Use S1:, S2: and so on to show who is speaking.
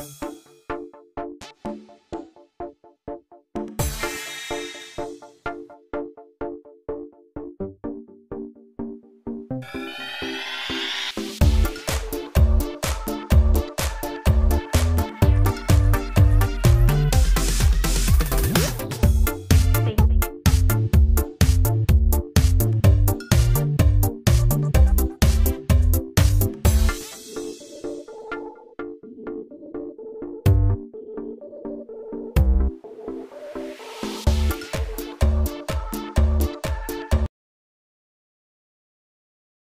S1: you